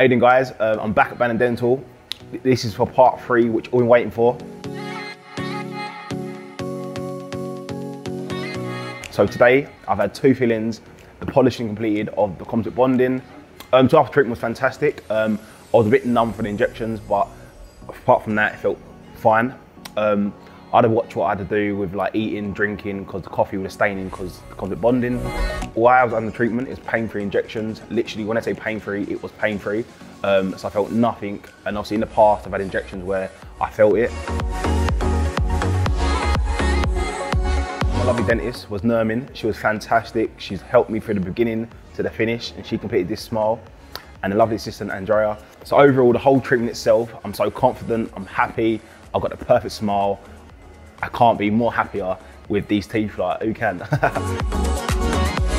How you doing guys? Um, I'm back at Banning Dental. This is for part three, which all been waiting for. So today, I've had two fillings, the polishing completed of the composite bonding. Um, so after treatment was fantastic. Um, I was a bit numb for the injections, but apart from that, it felt fine. Um, I had to watch what I had to do with like eating, drinking, because the coffee was staining because the composite bonding. While I was under treatment is pain-free injections. Literally, when I say pain-free, it was pain-free. Um, so I felt nothing. And obviously in the past, I've had injections where I felt it. My lovely dentist was Nermin. She was fantastic. She's helped me through the beginning to the finish and she completed this smile. And a lovely assistant, Andrea. So overall, the whole treatment itself, I'm so confident, I'm happy. I've got the perfect smile. I can't be more happier with these teeth. Like, who can?